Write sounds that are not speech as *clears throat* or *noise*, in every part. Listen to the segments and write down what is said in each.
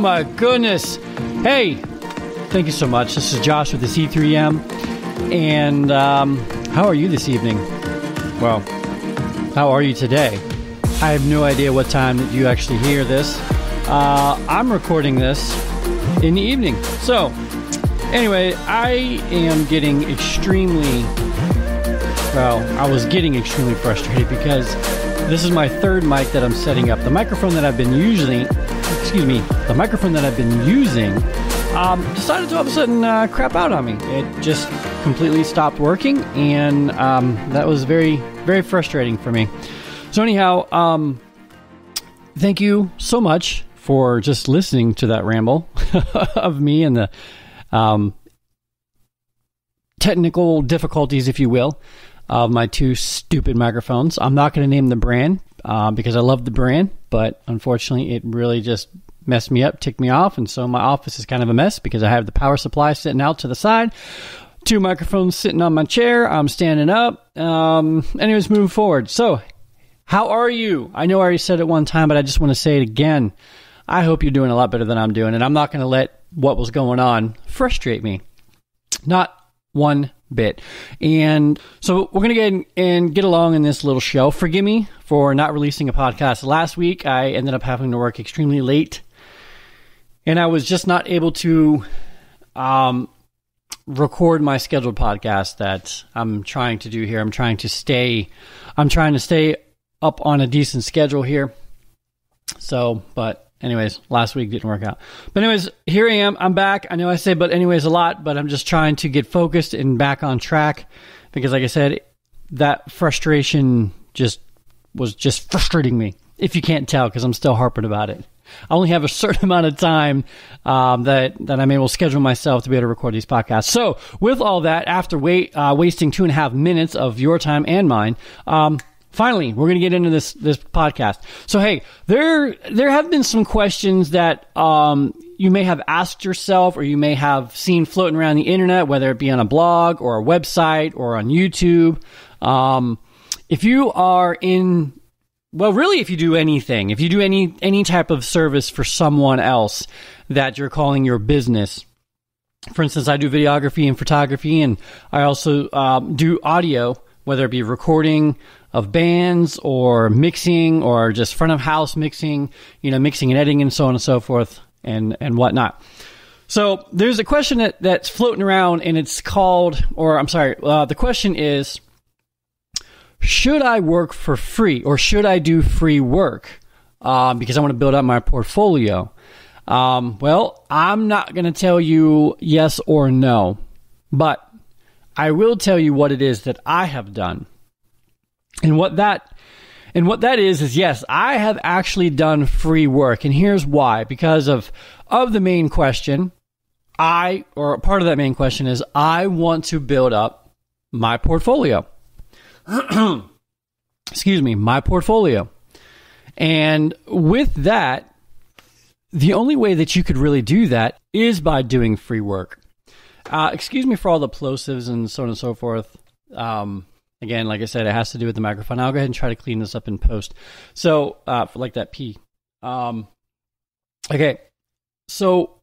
Oh my goodness. Hey, thank you so much. This is Josh with the C3M. And um, how are you this evening? Well, how are you today? I have no idea what time that you actually hear this. Uh, I'm recording this in the evening. So, anyway, I am getting extremely, well, I was getting extremely frustrated because this is my third mic that I'm setting up. The microphone that I've been using, excuse me, the microphone that I've been using um, decided to all of a sudden uh, crap out on me. It just completely stopped working, and um, that was very, very frustrating for me. So, anyhow, um, thank you so much for just listening to that ramble *laughs* of me and the um, technical difficulties, if you will, of my two stupid microphones. I'm not going to name the brand uh, because I love the brand, but unfortunately, it really just messed me up, ticked me off, and so my office is kind of a mess because I have the power supply sitting out to the side, two microphones sitting on my chair. I'm standing up. Um, anyways, moving forward. So, how are you? I know I already said it one time, but I just want to say it again. I hope you're doing a lot better than I'm doing, and I'm not going to let what was going on frustrate me. Not one bit. And so we're going to get and get along in this little show. Forgive me for not releasing a podcast last week. I ended up having to work extremely late, and I was just not able to um, record my scheduled podcast that I'm trying to do here. I'm trying to stay. I'm trying to stay up on a decent schedule here. So, but anyways, last week didn't work out. But anyways, here I am. I'm back. I know I say but anyways a lot, but I'm just trying to get focused and back on track because like I said, that frustration just was just frustrating me. If you can't tell, because I'm still harping about it. I only have a certain *laughs* amount of time um, that that I'm able to schedule myself to be able to record these podcasts. So, with all that, after wait, uh, wasting two and a half minutes of your time and mine, um, finally we're going to get into this this podcast. So hey there there have been some questions that um, you may have asked yourself or you may have seen floating around the internet whether it be on a blog or a website or on youtube. Um, if you are in well really if you do anything if you do any any type of service for someone else that you're calling your business. For instance i do videography and photography and i also um, do audio whether it be recording of bands or mixing or just front of house mixing, you know, mixing and editing and so on and so forth and, and whatnot. So there's a question that, that's floating around and it's called, or I'm sorry, uh, the question is, should I work for free or should I do free work? Um, because I want to build up my portfolio. Um, well, I'm not going to tell you yes or no, but I will tell you what it is that I have done. And what that and what that is is yes, I have actually done free work and here's why because of of the main question I or part of that main question is I want to build up my portfolio. *clears throat* Excuse me, my portfolio. And with that, the only way that you could really do that is by doing free work. Uh, excuse me for all the plosives and so on and so forth. Um, Again, like I said, it has to do with the microphone. I'll go ahead and try to clean this up in post. So, uh, like that P. Um, okay. So,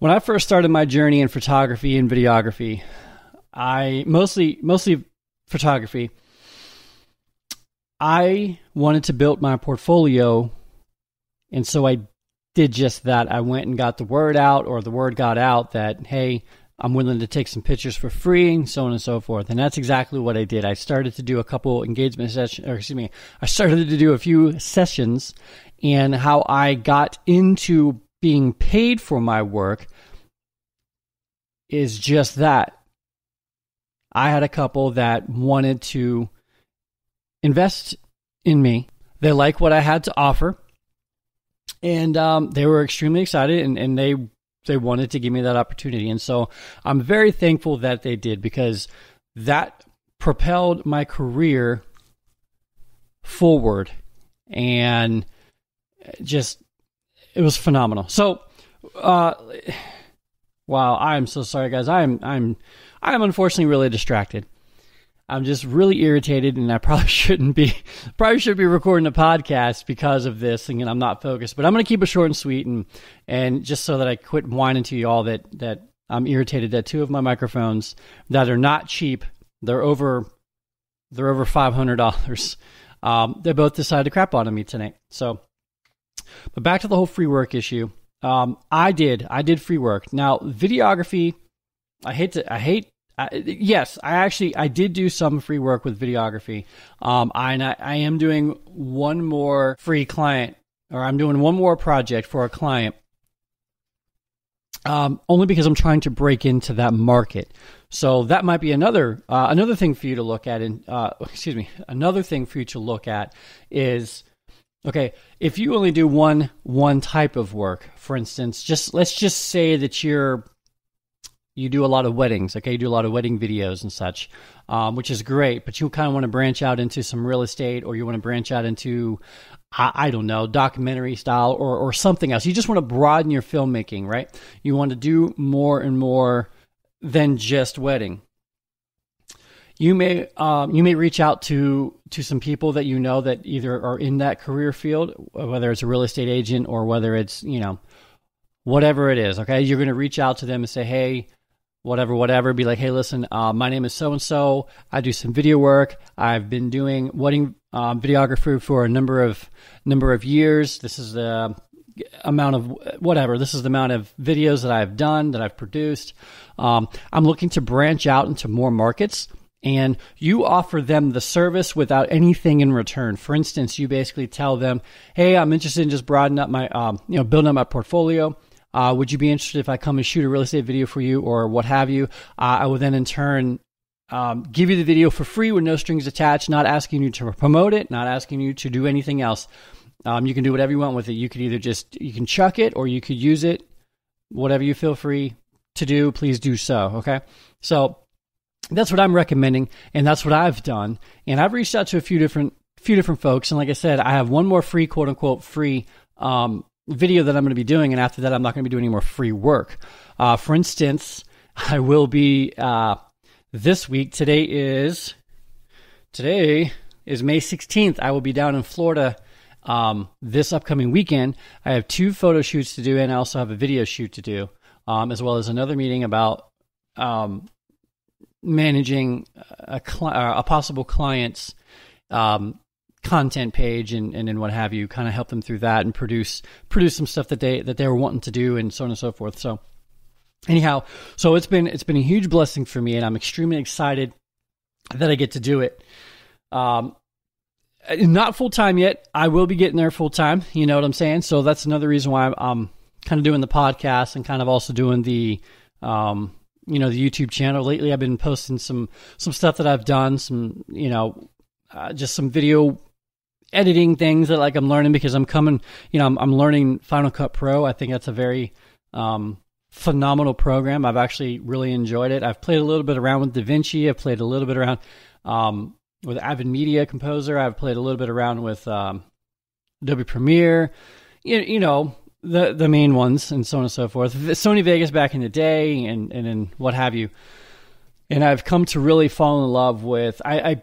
when I first started my journey in photography and videography, I mostly mostly photography. I wanted to build my portfolio, and so I did just that. I went and got the word out, or the word got out that hey, I'm willing to take some pictures for free, and so on and so forth. And that's exactly what I did. I started to do a couple engagement sessions, or excuse me, I started to do a few sessions, and how I got into being paid for my work is just that. I had a couple that wanted to invest in me. They like what I had to offer, and um, they were extremely excited, and, and they they wanted to give me that opportunity. And so I'm very thankful that they did because that propelled my career forward and just it was phenomenal. So uh wow, I'm so sorry guys. I'm I'm I'm unfortunately really distracted. I'm just really irritated, and I probably *laughs* shouldn't be probably should be recording a podcast because of this, and I'm not focused. But I'm going to keep it short and sweet, and and just so that I quit whining to you all that that I'm irritated that two of my microphones that are not cheap, they're over they're over five hundred dollars. Um, they both decided to crap on me tonight. So, but back to the whole free work issue. Um, I did I did free work. Now videography, I hate to I hate yes, I actually I did do some free work with videography. Um, I, I am doing one more free client, or I'm doing one more project for a client. Um, only because I'm trying to break into that market. So that might be another uh, another thing for you to look at. And uh, *laughs* excuse me, another thing for you to look at is okay if you only do one one type of work. For instance, just let's just say that you're you do a lot of weddings, okay? You do a lot of wedding videos and such, um, which is great. But you kind of want to branch out into some real estate, or you want to branch out into, I, I don't know, documentary style, or or something else. You just want to broaden your filmmaking, right? You want to do more and more than just wedding. You may um, you may reach out to to some people that you know that either are in that career field, whether it's a real estate agent or whether it's you know whatever it is. Okay, you're going to reach out to them and say, hey whatever, whatever. Be like, hey, listen, uh, my name is so and so. I do some video work. I've been doing wedding um, videography for a number of number of years. This is the amount of whatever. This is the amount of videos that I've done that I've produced. Um, I'm looking to branch out into more markets. And you offer them the service without anything in return. For instance, you basically tell them, "Hey, I'm interested in just broadening up my, um, you know, building up my portfolio. Uh, would you be interested if I come and shoot a real estate video for you or what have you? Uh, I will then in turn um, give you the video for free with no strings attached, not asking you to promote it, not asking you to do anything else. Um, you can do whatever you want with it. You could either just you can chuck it or you could use it. Whatever you feel free to do, please do so. Okay, so that's what I'm recommending, and that's what I've done. And I've reached out to a few different few different folks, and like I said, I have one more free quote unquote free um, video that I'm going to be doing, and after that, I'm not going to be doing any more free work. Uh, for instance, *laughs* I will be uh, this week. Today is today is May 16th. I will be down in Florida um, this upcoming weekend. I have two photo shoots to do, and I also have a video shoot to do, um, as well as another meeting about um, managing a, cl- uh, a possible client's um, content page and, and, and what have you, kind of help them through that and produce produce some stuff that they that they were wanting to do and so on and so forth. So anyhow, so it's been it's been a huge blessing for me and I'm extremely excited that I get to do it. Um not full time yet. I will be getting there full time. You know what I'm saying? So that's another reason why I'm, kind of doing the podcast and kind of also doing the um, you know the YouTube channel. Lately, I've been posting some some stuff that I've done, some you know uh, just some video editing things that like I'm learning because I'm coming, you know, I'm, I'm learning Final Cut Pro. I think that's a very um, phenomenal program. I've actually really enjoyed it. I've played a little bit around with DaVinci. I've played a little bit around um, with Avid Media Composer. I've played a little bit around with um, Adobe Premiere. You, you know, the the main ones and so on and so forth. Sony Vegas back in the day and and, what have you. And I've come to really fall in love with. I, I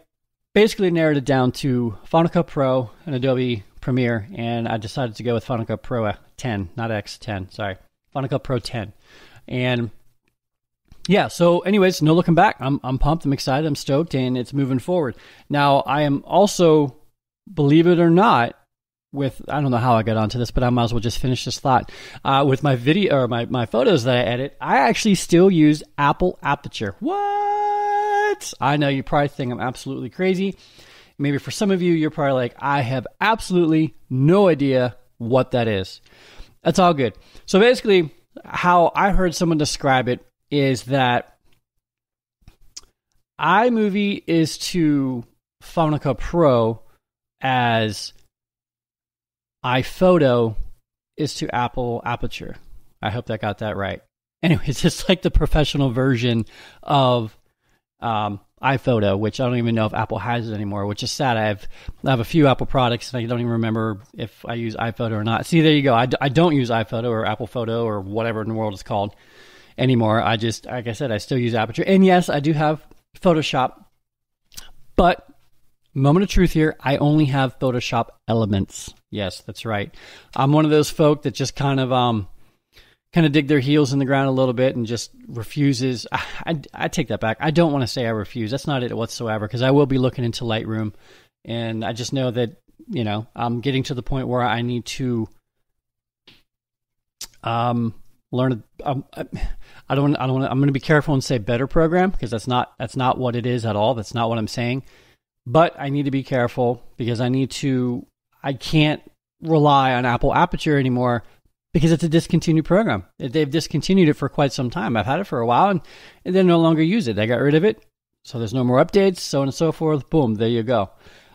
basically narrowed it down to Final Cut Pro and Adobe Premiere, and I decided to go with Final Cut Pro uh, 10, not X10. Sorry, Final Cut Pro 10, and yeah. So, anyways, no looking back. I'm I'm pumped. I'm excited. I'm stoked, and it's moving forward. Now, I am also, believe it or not, with I don't know how I got onto this, but I might as well just finish this thought. Uh, with my video or my my photos that I edit, I actually still use Apple Aperture. What? I know you probably think I'm absolutely crazy. Maybe for some of you, you're probably like, I have absolutely no idea what that is. That's all good. So basically, how I heard someone describe it is that iMovie is to Cut Pro as iPhoto is to Apple Aperture. I hope that got that right. Anyways, *laughs* it's like the professional version of um, iPhoto, which I don't even know if Apple has it anymore, which is sad. I have I have a few Apple products and I don't even remember if I use iPhoto or not. See, there you go. I d- I don't use iPhoto or Apple Photo or whatever in the world it's called anymore. I just, like I said, I still use Aperture. And yes, I do have Photoshop But moment of truth here, I only have Photoshop elements. Yes, that's right. I'm one of those folk that just kind of um kind of dig their heels in the ground a little bit and just refuses. I, I, I take that back. I don't want to say I refuse. That's not it whatsoever because I will be looking into Lightroom, and I just know that you know I'm getting to the point where I need to um learn. Um, I don't. I don't. Wanna, I'm going to be careful and say better program because that's not that's not what it is at all. That's not what I'm saying. But I need to be careful because I need to. I can't rely on Apple Aperture anymore because it's a discontinued program. They've discontinued it for quite some time. I've had it for a while and, and they no longer use it. They got rid of it. So there's no more updates, so on and so forth. Boom, there you go.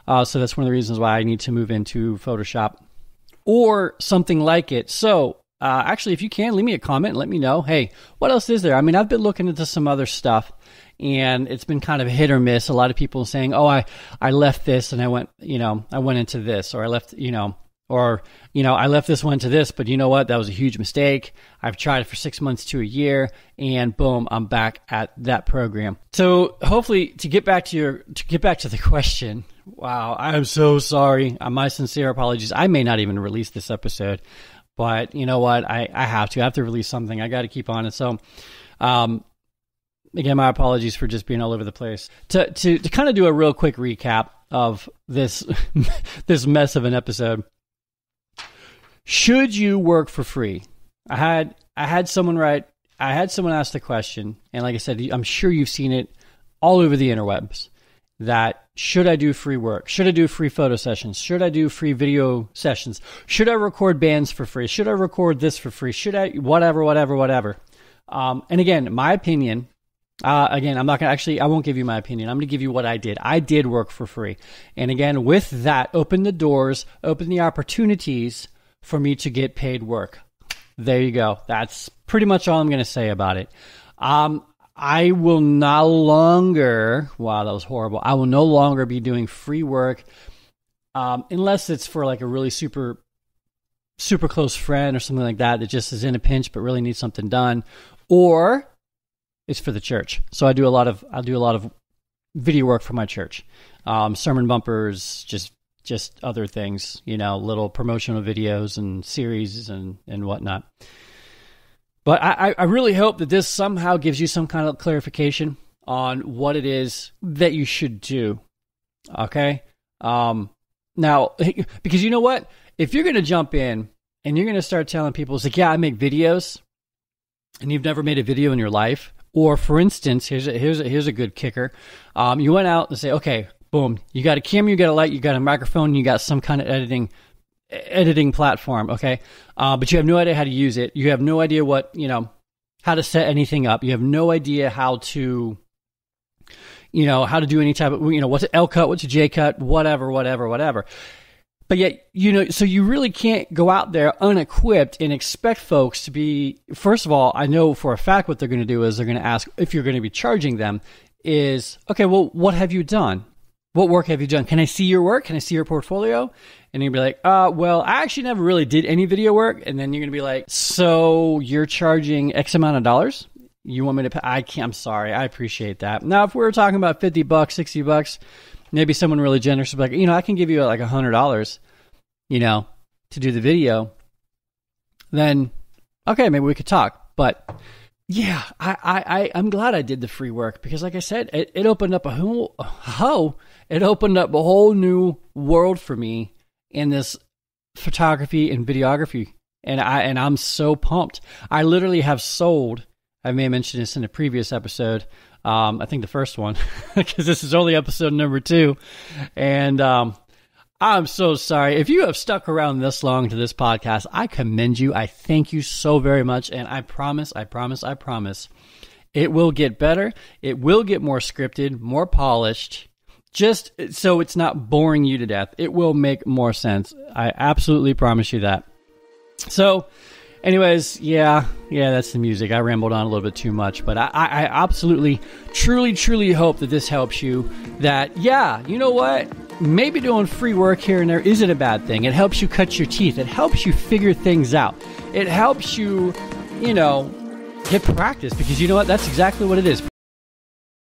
Uh, so that's one of the reasons why I need to move into Photoshop or something like it. So uh, actually, if you can, leave me a comment and let me know. Hey, what else is there? I mean, I've been looking into some other stuff, and it's been kind of hit or miss. A lot of people saying, "Oh, I I left this and I went, you know, I went into this, or I left, you know, or, you know, I left this one to this, but you know what? That was a huge mistake. I've tried it for six months to a year, and boom, I'm back at that program. So hopefully, to get back to your to get back to the *laughs* question, wow, I'm so sorry. Uh, my sincere apologies. I may not even release this episode, but you know what? I I have to. I have to release something. I got to keep on it. So, um, again, my apologies for just being all over the place. To to to kind of do a real quick recap of this *laughs* this mess of an episode. Should you work for free? I had I had someone write I had someone ask the question, and like I said, I'm sure you've seen it all over the interwebs. That should I do free work? Should I do free photo sessions? Should I do free video sessions? Should I record bands for free? Should I record this for free? Should I whatever, whatever, whatever? Um, and again, my opinion. Uh, again, I'm not gonna actually. I won't give you my opinion. I'm gonna give you what I did. I did work for free, and again, with that, open the doors, open the opportunities for me to get paid work. There you go. That's pretty much all I'm going to say about it. Um, I will no longer, wow, that was horrible. I will no longer be doing free work um, unless it's for like a really super, super close friend or something like that that just is in a pinch but really needs something done, or it's for the church. So I do a lot of I do a lot of video work for my church, um, sermon bumpers, just just other things, you know, little promotional videos and series and, and whatnot. But I, I really hope that this somehow gives you some kind of clarification on what it is that you should do. Okay? Um, now, *laughs* because you know what? If you're going to jump in and you're going to start telling people, it's like, yeah, I make videos, and you've never made a video in your life, or for instance, here's a, here's a, here's a good kicker. Um, you went out and say, okay, boom, you got a camera, you got a light, you got a microphone, you got some kind of editing editing platform, okay? Uh, but you have no idea how to use it. You have no idea what you know how to set anything up. You have no idea how to you know how to do any type of you know what's an L cut, what's a J cut, whatever, whatever, whatever. But yet, you know, so you really can't go out there unequipped and expect folks to be. First of all, I know for a fact what they're going to do is they're going to ask if you're going to be charging them. Is okay. Well, what have you done? what work have you done? Can I see your work? Can I see your portfolio? And you'd be like, uh, well, I actually never really did any video work. And then you're going to be like, so you're charging X amount of dollars? You want me to pay? I can't, I'm sorry. I appreciate that. Now, if we were talking about 50 bucks, 60 bucks, maybe someone really generous would be like, you know, I can give you like a hundred dollars, you know, to do the video. Then, okay, maybe we could talk. But yeah, I, I, I, am glad I did the free work because, like I said, it, it opened up a whole, oh, it opened up a whole new world for me in this photography and videography. And I, and I'm so pumped. I literally have sold, I may have mentioned this in a previous episode. Um, I think the first one, *laughs* because this is only episode number two. And, um, I'm so sorry. If you have stuck around this long to this podcast, I commend you. I thank you so very much. And I promise, I promise, I promise, it will get better. It will get more scripted, more polished, just so it's not boring you to death. It will make more sense. I absolutely promise you that. So, anyways, yeah, yeah, that's the music. I rambled on a little bit too much, but I, I, absolutely, truly, truly hope that this helps you. That, yeah, you know what? maybe doing free work here and there isn't a bad thing. It helps you cut your teeth. It helps you figure things out. It helps you, you know, get practice because you know what? That's exactly what it is.